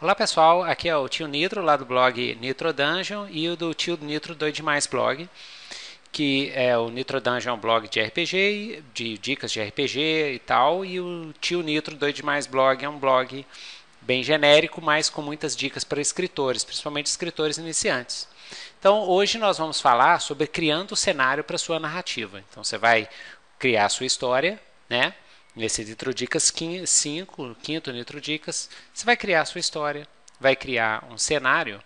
Olá pessoal, aqui é o tio Nitro lá do blog Nitro Dungeon e o do tio Nitro Doido Demais blog, que é o Nitro Dungeon é um blog de RPG, de dicas de RPG e tal, e o tio Nitro Doido Demais blog é um blog bem genérico, mas com muitas dicas para escritores, principalmente escritores iniciantes. Então hoje nós vamos falar sobre criando o cenário para sua narrativa. Então você vai criar a sua história, né? Nesse Nitro Dicas 5, quinto Nitro Dicas, você vai criar a sua história, vai criar um cenário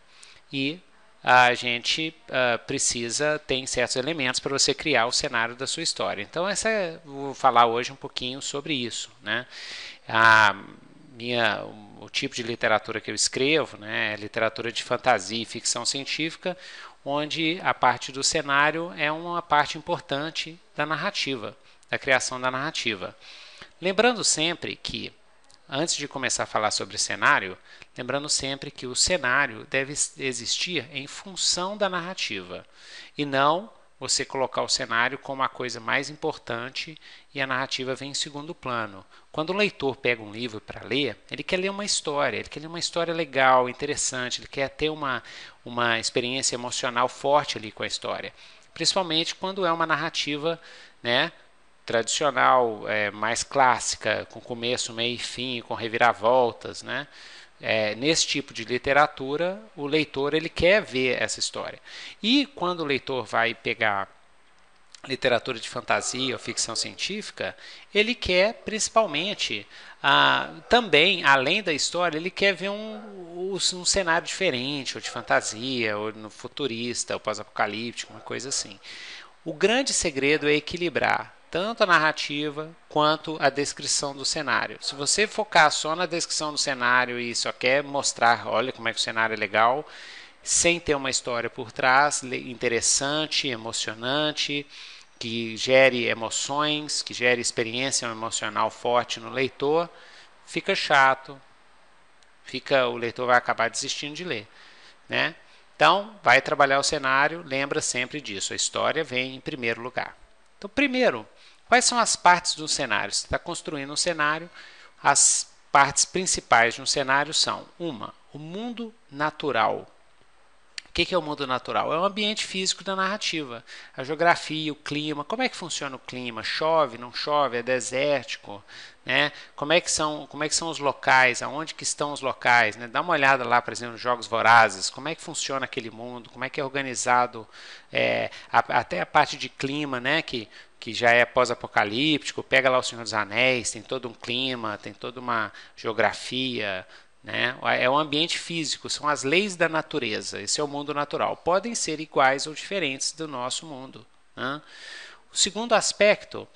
e a gente uh, precisa tem certos elementos para você criar o cenário da sua história. Então essa é, vou falar hoje um pouquinho sobre isso, né? A minha o tipo de literatura que eu escrevo, né, é literatura de fantasia e ficção científica, onde a parte do cenário é uma parte importante da narrativa, da criação da narrativa. Lembrando sempre que, antes de começar a falar sobre cenário, lembrando sempre que o cenário deve existir em função da narrativa e não você colocar o cenário como a coisa mais importante e a narrativa vem em segundo plano. Quando o leitor pega um livro para ler, ele quer ler uma história, ele quer ler uma história legal, interessante, ele quer ter uma, uma experiência emocional forte ali com a história. Principalmente quando é uma narrativa né, tradicional, é, mais clássica, com começo, meio e fim, com reviravoltas, né? É, nesse tipo de literatura, o leitor ele quer ver essa história. E quando o leitor vai pegar literatura de fantasia ou ficção científica, ele quer principalmente ah, também, além da história, ele quer ver um, um cenário diferente, ou de fantasia, ou no futurista, ou pós-apocalíptico, uma coisa assim. O grande segredo é equilibrar tanto a narrativa quanto a descrição do cenário. Se você focar só na descrição do cenário e só quer mostrar, olha como é que o cenário é legal, sem ter uma história por trás interessante, emocionante, que gere emoções, que gere experiência emocional forte no leitor, fica chato. Fica, o leitor vai acabar desistindo de ler, né? Então, vai trabalhar o cenário, lembra sempre disso. A história vem em primeiro lugar. Então, primeiro, Quais são as partes do cenário? Você está construindo um cenário, as partes principais de um cenário são: uma, o mundo natural. O que é o mundo natural? É o ambiente físico da narrativa, a geografia, o clima. Como é que funciona o clima? Chove, não chove? É desértico? Né? Como é que são, como é que são os locais? Aonde que estão os locais? Né? Dá uma olhada lá, por exemplo, nos Jogos Vorazes. Como é que funciona aquele mundo? Como é que é organizado é, a, até a parte de clima, né? Que que já é pós-apocalíptico, pega lá o Senhor dos Anéis, tem todo um clima, tem toda uma geografia, né? É um ambiente físico, são as leis da natureza, esse é o mundo natural. Podem ser iguais ou diferentes do nosso mundo. Né? O segundo aspecto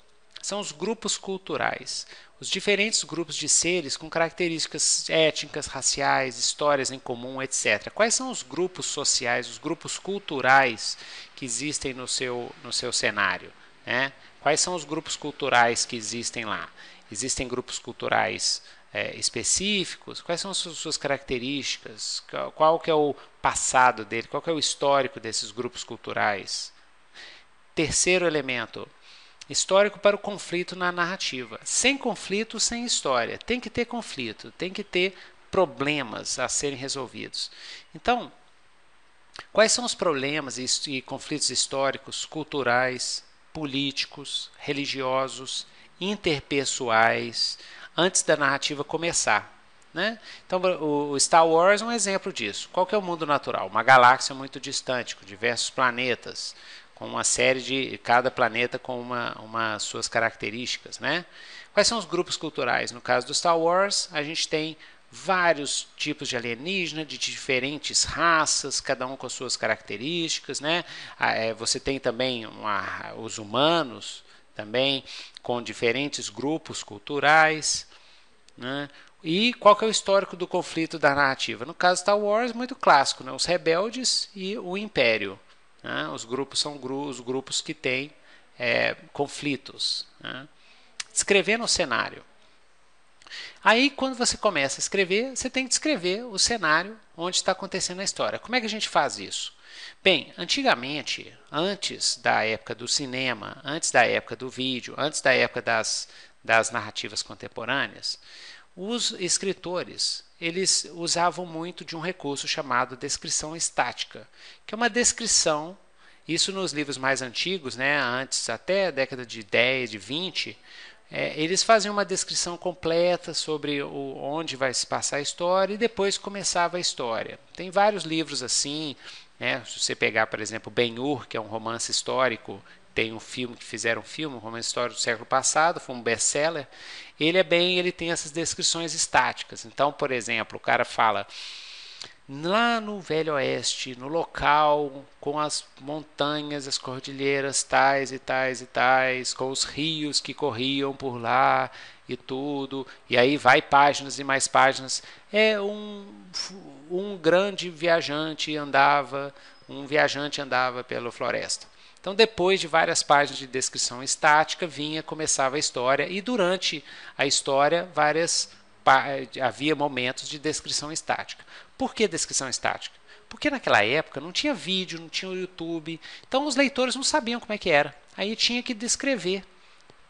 são os grupos culturais. Os diferentes grupos de seres com características étnicas, raciais, histórias em comum, etc. Quais são os grupos sociais, os grupos culturais que existem no seu, no seu cenário? Né? Quais são os grupos culturais que existem lá? Existem grupos culturais é, específicos? Quais são as suas características? Qual, que é o passado dele? Qual que é o histórico desses grupos culturais? Terceiro elemento, histórico para o conflito na narrativa. Sem conflito, sem história. Tem que ter conflito, tem que ter problemas a serem resolvidos. Então, quais são os problemas e, e conflitos históricos, culturais, políticos, religiosos, interpessoais, antes da narrativa começar. Né? Então, o Star Wars é um exemplo disso. Qual é o mundo natural? Uma galáxia muito distante, com diversos planetas, com uma série de cada planeta com uma, uma suas características, né? Quais são os grupos culturais? No caso do Star Wars, a gente tem vários tipos de alienígena, de diferentes raças, cada um com suas características, né? Ah, é, você tem também uma, os humanos, também com diferentes grupos culturais, né? E qual que é o histórico do conflito da narrativa? No caso Star Wars, muito clássico, né? os rebeldes e o Império. Né? Os grupos são gru os grupos que têm é, conflitos. Né? Descrevendo o cenário. Aí, quando você começa a escrever, você tem que descrever o cenário onde está acontecendo a história. Como é que a gente faz isso? Bem, antigamente, antes da época do cinema, antes da época do vídeo, antes da época das, das narrativas contemporâneas, os escritores eles usavam muito de um recurso chamado descrição estática, que é uma descrição, isso nos livros mais antigos, né, antes até a década de 10, de 20, é, eles faziam uma descrição completa sobre o, onde vai se passar a história e depois começava a história. Tem vários livros assim, né? se você pegar, por exemplo, Ben-Hur, que é um romance histórico, tem um filme que fizeram um filme, um romance histórico do século passado, foi um best-seller. Ele é bem, ele tem essas descrições estáticas. Então, por exemplo, o cara fala lá no Velho Oeste, no local com as montanhas, as cordilheiras tais e tais e tais, com os rios que corriam por lá e tudo, e aí vai páginas e mais páginas. É um, um grande viajante andava, um viajante andava pela floresta. Então, depois de várias páginas de descrição estática, vinha, começava a história, e durante a história, várias havia momentos de descrição estática. Por que descrição estática? Porque naquela época não tinha vídeo, não tinha o YouTube, então os leitores não sabiam como é que era. Aí tinha que descrever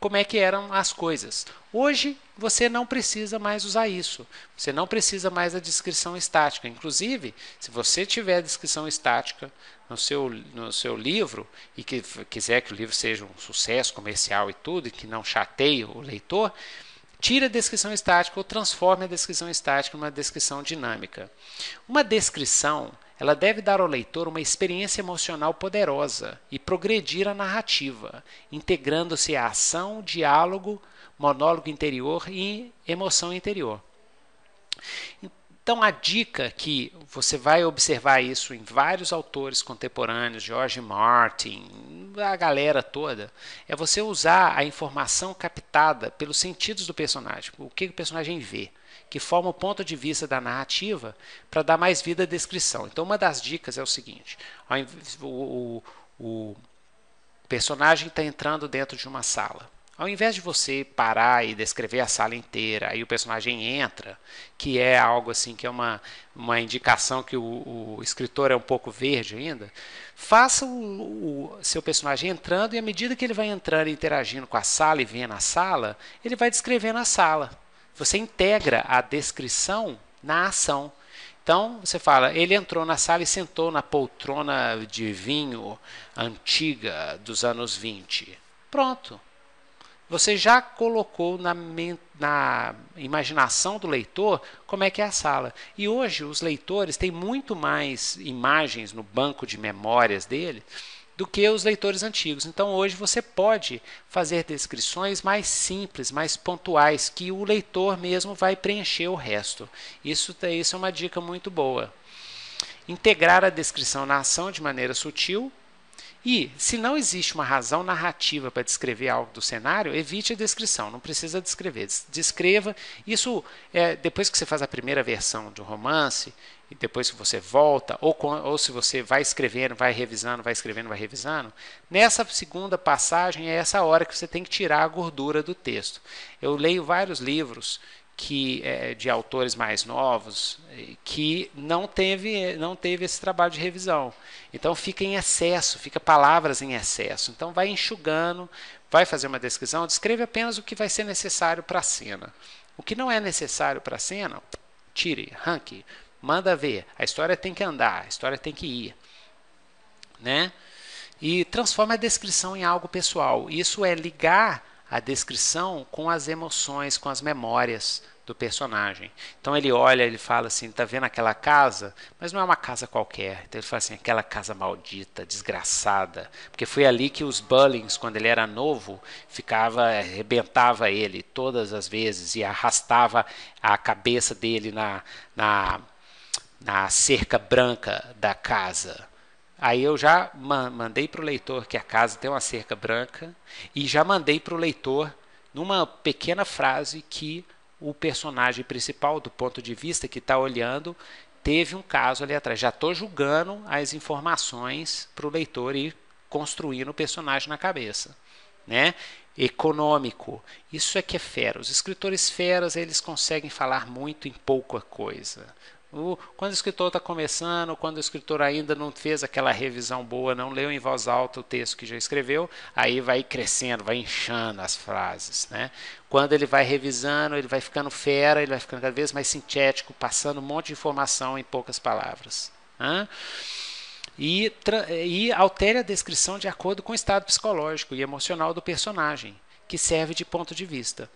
como é que eram as coisas. Hoje você não precisa mais usar isso. Você não precisa mais da descrição estática. Inclusive, se você tiver descrição estática no seu, no seu livro e que quiser que o livro seja um sucesso comercial e tudo, e que não chateie o leitor, tire a descrição estática ou transforme a descrição estática numa descrição dinâmica. Uma descrição ela deve dar ao leitor uma experiência emocional poderosa e progredir a narrativa, integrando-se a ação, diálogo, monólogo interior e emoção interior. Então, a dica que você vai observar isso em vários autores contemporâneos, George Martin, a galera toda, é você usar a informação captada pelos sentidos do personagem, o que o personagem vê, que forma o ponto de vista da narrativa para dar mais vida à descrição. Então, uma das dicas é o seguinte: o, o, o personagem está entrando dentro de uma sala. Ao invés de você parar e descrever a sala inteira, aí o personagem entra, que é algo assim que é uma, uma indicação que o, o escritor é um pouco verde ainda, faça o, o, seu personagem entrando e à medida que ele vai entrando e interagindo com a sala e vendo a sala, ele vai descrevendo a sala. Você integra a descrição na ação. Então você fala, ele entrou na sala e sentou na poltrona de vinho antiga dos anos 20. Pronto você já colocou na, na, imaginação do leitor como é que é a sala. E hoje os leitores têm muito mais imagens no banco de memórias dele do que os leitores antigos. Então hoje você pode fazer descrições mais simples, mais pontuais, que o leitor mesmo vai preencher o resto. Isso, isso é uma dica muito boa. Integrar a descrição na ação de maneira sutil e, se não existe uma razão narrativa para descrever algo do cenário, evite a descrição, não precisa descrever. Descreva. Isso, é, depois que você faz a primeira versão de um romance, e depois que você volta, ou, ou se você vai escrevendo, vai revisando, vai escrevendo, vai revisando, nessa segunda passagem é essa hora que você tem que tirar a gordura do texto. Eu leio vários livros que é, de autores mais novos que não teve não teve esse trabalho de revisão. Então fica em excesso fica palavras em excesso. Então vai enxugando vai fazer uma descrição descreve apenas o que vai ser necessário para a cena. O que não é necessário para a cena tire arranque manda ver. A história tem que andar a história tem que ir né? E transforma a descrição em algo pessoal. Isso é ligar a descrição com as emoções, com as memórias do personagem. Então ele olha, ele fala assim, tá vendo aquela casa? Mas não é uma casa qualquer. Então ele fala assim, aquela casa maldita, desgraçada, porque foi ali que os Bullings, quando ele era novo, ficava, arrebentava ele todas as vezes e arrastava a cabeça dele na, na, na cerca branca da casa. Aí eu já mandei para o leitor que a casa tem uma cerca branca e já mandei para o leitor numa pequena frase que o personagem principal, do ponto de vista que está olhando, teve um caso ali atrás. Já estou julgando as informações para o leitor e construindo o personagem na cabeça. Né? Econômico. Isso é que é fera. Os escritores feras eles conseguem falar muito em pouca coisa Quando o escritor está começando, quando o escritor ainda não fez aquela revisão boa, não leu em voz alta o texto que já escreveu, aí vai crescendo, vai inchando as frases. Né? Quando ele vai revisando, ele vai ficando fera, ele vai ficando cada vez mais sintético, passando um monte de informação em poucas palavras. E, e altere a descrição de acordo com o estado psicológico e emocional do personagem, que serve de ponto de vista.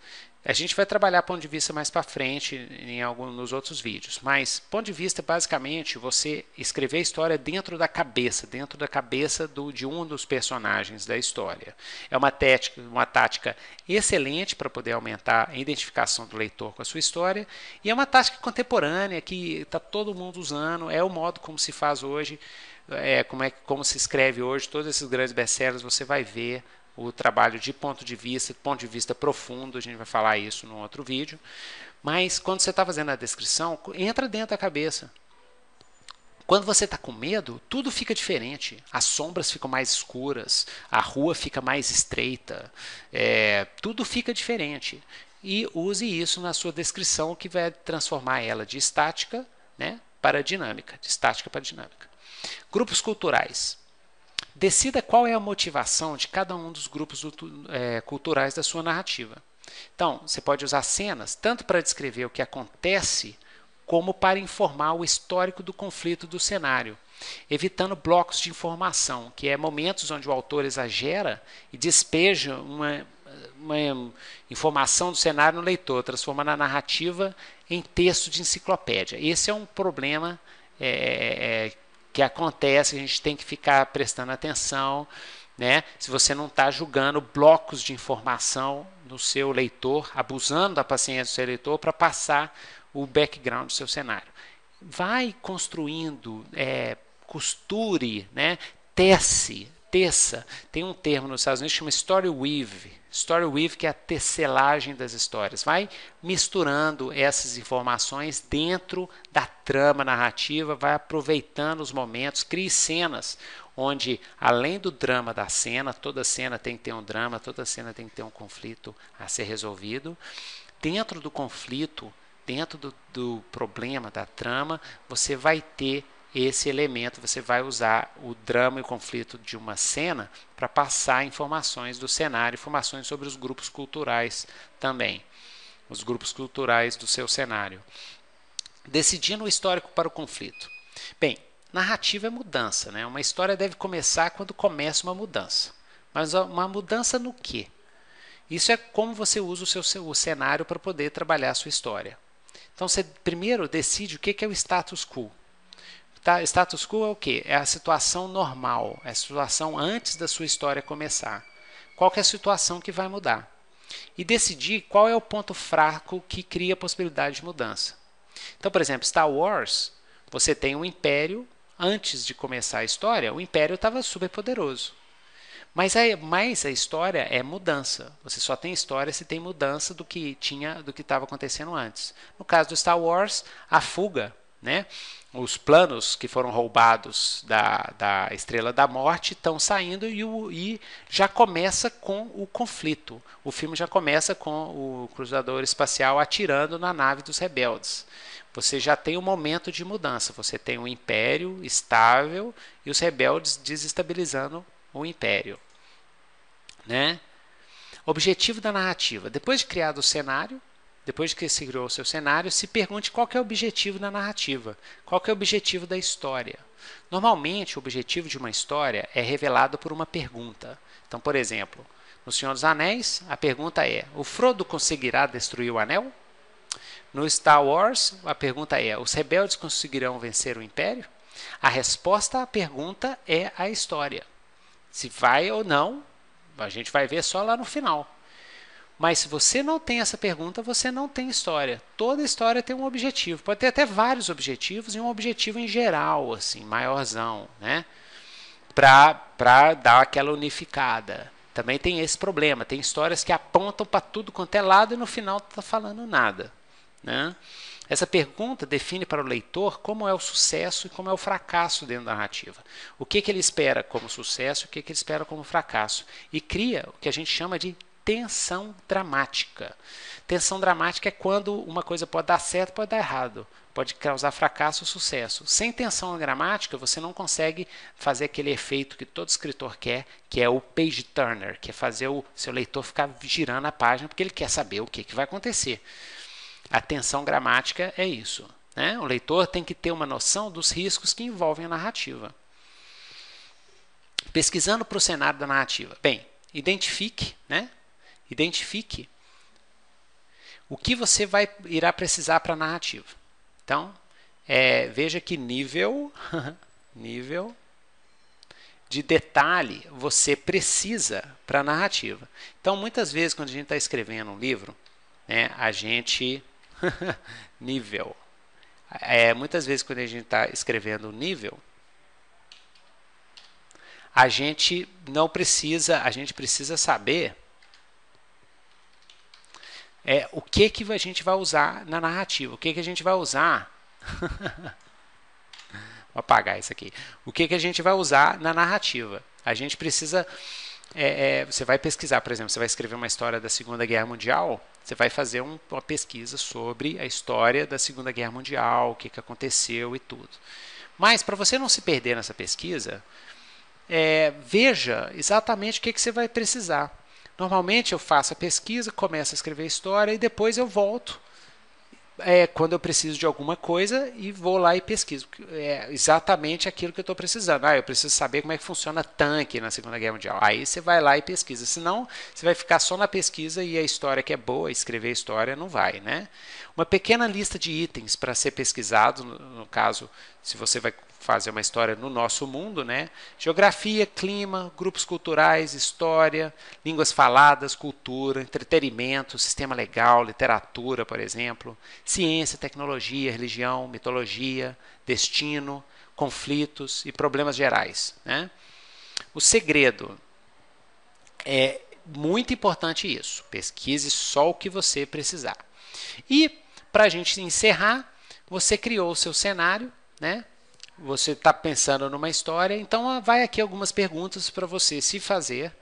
A gente vai trabalhar ponto de vista mais para frente em alguns nos outros vídeos, mas ponto de vista é basicamente você escrever a história dentro da cabeça, dentro da cabeça do, de um dos personagens da história. É uma tática, uma tática excelente para poder aumentar a identificação do leitor com a sua história e é uma tática contemporânea que está todo mundo usando, é o modo como se faz hoje, é, como, é, como se escreve hoje, todos esses grandes best-sellers você vai ver o trabalho de ponto de vista, ponto de vista profundo, a gente vai falar isso num outro vídeo. Mas quando você está fazendo a descrição, entra dentro da cabeça. Quando você está com medo, tudo fica diferente. As sombras ficam mais escuras, a rua fica mais estreita, é, tudo fica diferente. E use isso na sua descrição, que vai transformar ela de estática né, para dinâmica, de estática para dinâmica. Grupos culturais. Decida qual é a motivação de cada um dos grupos é, culturais da sua narrativa. Então, você pode usar cenas tanto para descrever o que acontece, como para informar o histórico do conflito do cenário, evitando blocos de informação, que é momentos onde o autor exagera e despeja uma, uma informação do cenário no leitor, transformando a narrativa em texto de enciclopédia. Esse é um problema é, é, que acontece, a gente tem que ficar prestando atenção, né? Se você não está julgando blocos de informação no seu leitor, abusando da paciência do seu leitor para passar o background do seu cenário. Vai construindo, é, costure, né? tece, teça. Tem um termo nos Estados Unidos que chama story weave. Story weave que é a tecelagem das histórias. Vai misturando essas informações dentro da trama narrativa, vai aproveitando os momentos, crie cenas onde além do drama da cena, toda cena tem que ter um drama, toda cena tem que ter um conflito a ser resolvido. Dentro do conflito, dentro do, do problema da trama, você vai ter esse elemento você vai usar o drama e o conflito de uma cena para passar informações do cenário, informações sobre os grupos culturais também, os grupos culturais do seu cenário. Decidindo o histórico para o conflito. Bem, narrativa é mudança, né? Uma história deve começar quando começa uma mudança. Mas uma mudança no quê? Isso é como você usa o seu o cenário para poder trabalhar a sua história. Então você primeiro decide o que é o status quo. Tá, status quo é o que? É a situação normal, é a situação antes da sua história começar. Qual é a situação que vai mudar? E decidir qual é o ponto fraco que cria a possibilidade de mudança. Então, por exemplo, Star Wars, você tem um império, antes de começar a história, o império estava super poderoso. Mas a, mas a história é mudança. Você só tem história se tem mudança do que tinha, do que estava acontecendo antes. No caso do Star Wars, a fuga, né? Os planos que foram roubados da, da Estrela da Morte estão saindo e, o, e já começa com o conflito. O filme já começa com o cruzador espacial atirando na nave dos rebeldes. Você já tem um momento de mudança. Você tem um império estável e os rebeldes desestabilizando o império. Né? Objetivo da narrativa. Depois de criado o cenário, depois que se criou o seu cenário, se pergunte qual é o objetivo da narrativa, qual é o objetivo da história. Normalmente, o objetivo de uma história é revelado por uma pergunta. Então, por exemplo, no Senhor dos Anéis, a pergunta é: o Frodo conseguirá destruir o anel? No Star Wars, a pergunta é: os rebeldes conseguirão vencer o Império? A resposta à pergunta é a história. Se vai ou não, a gente vai ver só lá no final. Mas se você não tem essa pergunta, você não tem história. Toda história tem um objetivo. Pode ter até vários objetivos e um objetivo em geral, assim, maiorzão, né? Para dar aquela unificada. Também tem esse problema. Tem histórias que apontam para tudo quanto é lado e no final não está falando nada. Né? Essa pergunta define para o leitor como é o sucesso e como é o fracasso dentro da narrativa. O que, que ele espera como sucesso e o que, que ele espera como fracasso. E cria o que a gente chama de tensão dramática. Tensão dramática é quando uma coisa pode dar certo, pode dar errado. pode causar fracasso ou sucesso. Sem tensão gramática, você não consegue fazer aquele efeito que todo escritor quer, que é o page turner, que é fazer o seu leitor ficar girando a página porque ele quer saber o que, que vai acontecer. A tensão gramática é isso. Né? O leitor tem que ter uma noção dos riscos que envolvem a narrativa. Pesquisando para o cenário da narrativa. Bem, identifique, né? Identifique o que você vai irá precisar para a narrativa. Então, é, veja que nível, nível de detalhe você precisa para a narrativa. Então, muitas vezes, quando a gente está escrevendo um livro, né, a gente. nível. É, muitas vezes, quando a gente está escrevendo um nível, a gente não precisa, a gente precisa saber é, o que, que a gente vai usar na narrativa, o que, que a gente vai usar. Vou apagar isso aqui. O que, que a gente vai usar na narrativa? A gente precisa. É, é, você vai pesquisar, por exemplo, você vai escrever uma história da Segunda Guerra Mundial, você vai fazer um, uma pesquisa sobre a história da Segunda Guerra Mundial, o que, que aconteceu e tudo. Mas, para você não se perder nessa pesquisa, é, veja exatamente o que, que você vai precisar. Normalmente eu faço a pesquisa, começo a escrever a história e depois eu volto é, quando eu preciso de alguma coisa e vou lá e pesquiso. É exatamente aquilo que eu estou precisando. Ah, eu preciso saber como é que funciona tanque na Segunda Guerra Mundial. Aí você vai lá e pesquisa. Senão, você vai ficar só na pesquisa e a história que é boa, escrever a história, não vai. Né? Uma pequena lista de itens para ser pesquisado, no, no caso, se você vai fazer uma história no nosso mundo, né? Geografia, clima, grupos culturais, história, línguas faladas, cultura, entretenimento, sistema legal, literatura, por exemplo, ciência, tecnologia, religião, mitologia, destino, conflitos e problemas gerais, né? O segredo é muito importante isso. Pesquise só o que você precisar. E para a gente encerrar, você criou o seu cenário, né? Você está pensando numa história, então ah, vai aqui algumas perguntas para você se fazer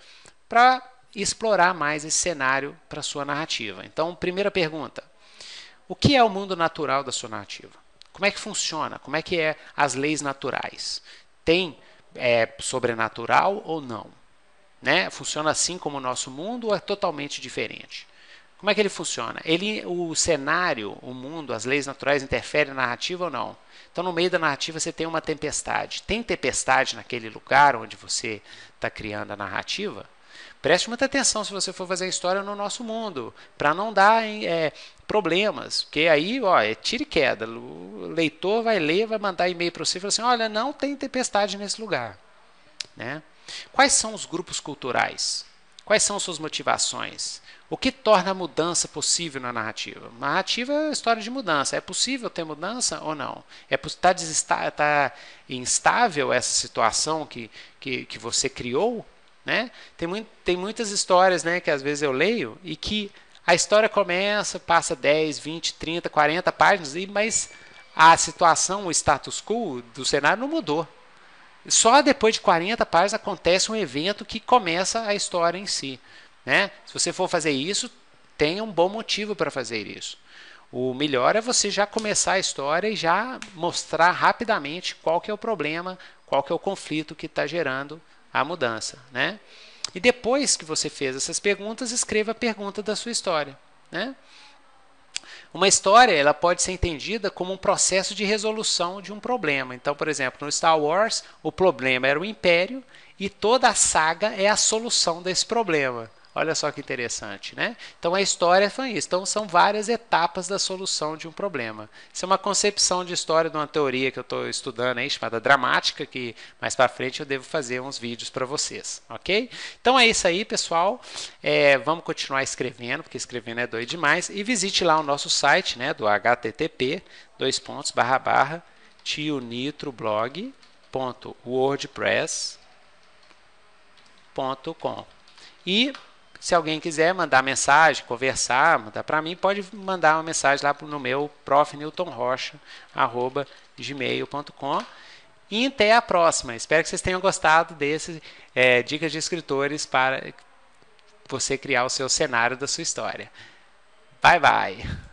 para explorar mais esse cenário para sua narrativa. Então, primeira pergunta: o que é o mundo natural da sua narrativa? Como é que funciona? Como é que é as leis naturais? Tem é, sobrenatural ou não? Né? Funciona assim como o nosso mundo ou é totalmente diferente? Como é que ele funciona? Ele, o cenário, o mundo, as leis naturais interferem na narrativa ou não? Então, no meio da narrativa, você tem uma tempestade. Tem tempestade naquele lugar onde você está criando a narrativa? Preste muita atenção se você for fazer história no nosso mundo, para não dar é, problemas. Porque aí, ó, é tiro e queda. O leitor vai ler, vai mandar e-mail para você e falar assim: olha, não tem tempestade nesse lugar. Né? Quais são os grupos culturais? Quais são suas motivações? O que torna a mudança possível na narrativa? Narrativa é história de mudança. É possível ter mudança ou não? Está é, tá instável essa situação que, que, que você criou? Né? Tem, muito, tem muitas histórias né, que às vezes eu leio e que a história começa, passa 10, 20, 30, 40 páginas, mas a situação, o status quo do cenário não mudou. Só depois de 40 páginas acontece um evento que começa a história em si. Né? Se você for fazer isso, tenha um bom motivo para fazer isso. O melhor é você já começar a história e já mostrar rapidamente qual que é o problema, qual que é o conflito que está gerando a mudança. Né? E depois que você fez essas perguntas, escreva a pergunta da sua história. Né? Uma história ela pode ser entendida como um processo de resolução de um problema. Então, por exemplo, no Star Wars, o problema era o Império e toda a saga é a solução desse problema. Olha só que interessante, né? Então a história foi isso. Então são várias etapas da solução de um problema. Isso é uma concepção de história de uma teoria que eu estou estudando aí, chamada dramática, que mais para frente eu devo fazer uns vídeos para vocês, ok? Então é isso aí, pessoal. É, vamos continuar escrevendo, porque escrevendo é doido demais. E visite lá o nosso site, né, do http dois pontos barra barra tionitroblog.wordpress.com e se alguém quiser mandar mensagem, conversar, mandar para mim, pode mandar uma mensagem lá no meu profnewtonrocha@gmail.com. E até a próxima. Espero que vocês tenham gostado desse é, dicas de escritores para você criar o seu cenário da sua história. Bye bye.